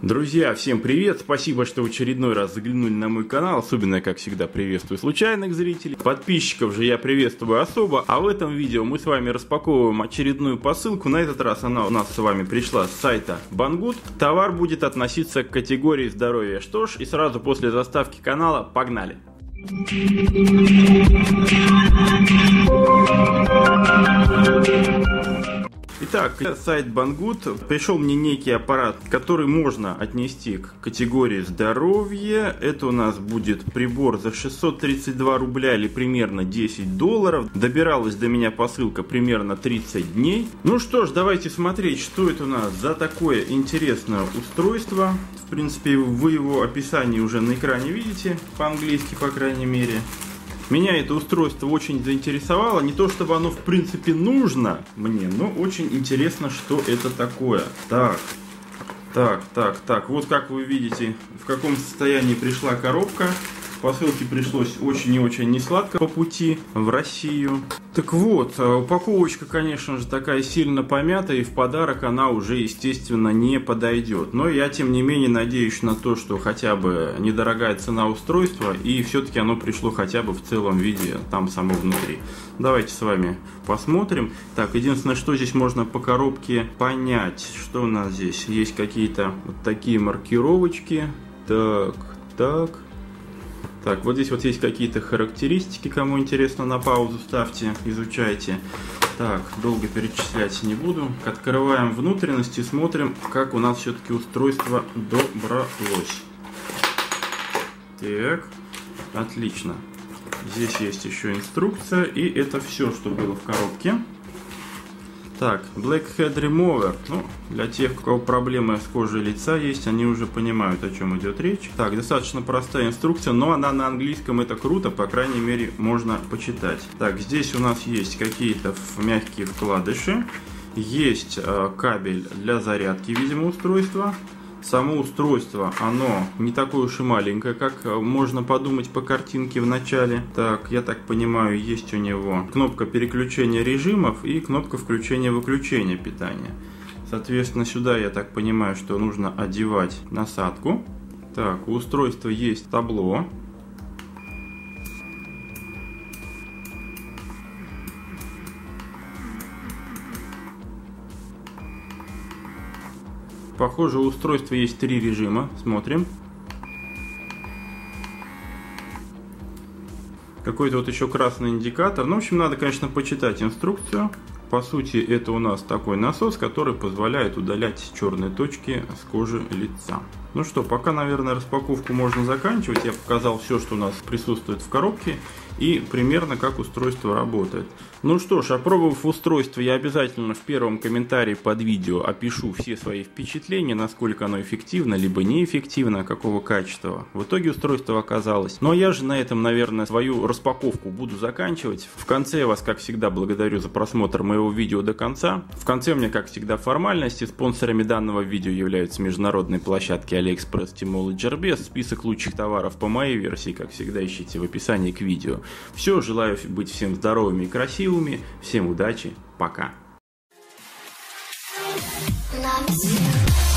Друзья, всем привет! Спасибо, что в очередной раз заглянули на мой канал. Особенно, как всегда, приветствую случайных зрителей. Подписчиков же я приветствую особо. А в этом видео мы с вами распаковываем очередную посылку. На этот раз она у нас с вами пришла с сайта Banggood. Товар будет относиться к категории здоровья. Что ж, и сразу после заставки канала погнали! Итак, сайт Banggood пришел мне некий аппарат, который можно отнести к категории здоровье. Это у нас будет прибор за 632 рубля или примерно 10 долларов. Добиралась до меня посылка примерно 30 дней. Ну что ж, давайте смотреть, что это у нас за такое интересное устройство. В принципе, вы его описание уже на экране видите, по-английски, по крайней мере. Меня это устройство очень заинтересовало. Не то, чтобы оно в принципе нужно мне, но очень интересно, что это такое. Так, так, так, так. Вот как вы видите, в каком состоянии пришла коробка. Посылке пришлось очень и очень несладко по пути в Россию. Так вот, э, упаковочка, конечно же, такая сильно помятая, и в подарок она уже, естественно, не подойдет. Но я, тем не менее, надеюсь на то, что хотя бы недорогая цена устройства, и все-таки оно пришло хотя бы в целом виде, там само внутри. Давайте с вами посмотрим. Так, единственное, что здесь можно по коробке понять, что у нас здесь. Есть какие-то вот такие маркировочки. Так, так, так, вот здесь вот есть какие-то характеристики, кому интересно, на паузу ставьте, изучайте. Так, долго перечислять не буду. Открываем внутренности, смотрим, как у нас все-таки устройство добралось. Так, отлично. Здесь есть еще инструкция, и это все, что было в коробке. Так, Blackhead Remover. Ну, для тех, у кого проблемы с кожей лица есть, они уже понимают, о чем идет речь. Так, достаточно простая инструкция, но она на английском, это круто, по крайней мере, можно почитать. Так, здесь у нас есть какие-то мягкие вкладыши. Есть э, кабель для зарядки, видимо, устройства само устройство, оно не такое уж и маленькое, как э, можно подумать по картинке в начале. Так, я так понимаю, есть у него кнопка переключения режимов и кнопка включения-выключения питания. Соответственно, сюда я так понимаю, что нужно одевать насадку. Так, у устройства есть табло. Похоже, у устройства есть три режима. Смотрим. Какой-то вот еще красный индикатор. Ну, в общем, надо, конечно, почитать инструкцию. По сути, это у нас такой насос, который позволяет удалять черные точки с кожи лица. Ну что, пока, наверное, распаковку можно заканчивать. Я показал все, что у нас присутствует в коробке и примерно как устройство работает. Ну что ж, опробовав устройство, я обязательно в первом комментарии под видео опишу все свои впечатления, насколько оно эффективно, либо неэффективно, какого качества. В итоге устройство оказалось. Но я же на этом, наверное, свою распаковку буду заканчивать. В конце я вас, как всегда, благодарю за просмотр моего видео до конца. В конце у меня, как всегда, формальности. Спонсорами данного видео являются международные площадки AliExpress, Tmall и Gearbest. Список лучших товаров по моей версии, как всегда, ищите в описании к видео. Все, желаю быть всем здоровыми и красивыми. Всем удачи. Пока. Love